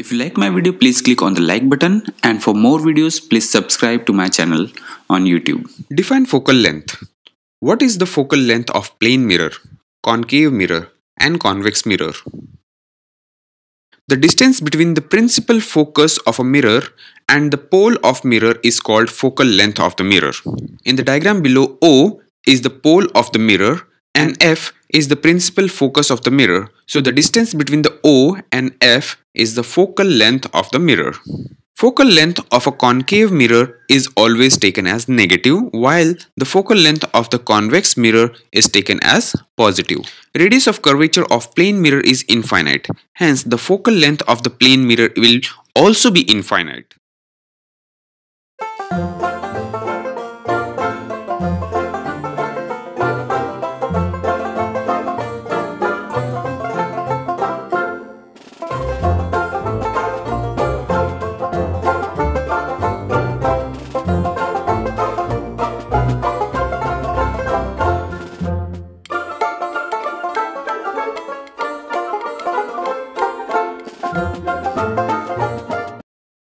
If you like my video, please click on the like button and for more videos, please subscribe to my channel on YouTube. Define focal length. What is the focal length of plane mirror, concave mirror and convex mirror? The distance between the principal focus of a mirror and the pole of mirror is called focal length of the mirror. In the diagram below, O is the pole of the mirror and F is the principal focus of the mirror. So the distance between the O and F is the focal length of the mirror. Focal length of a concave mirror is always taken as negative while the focal length of the convex mirror is taken as positive. Radius of curvature of plane mirror is infinite. Hence the focal length of the plane mirror will also be infinite.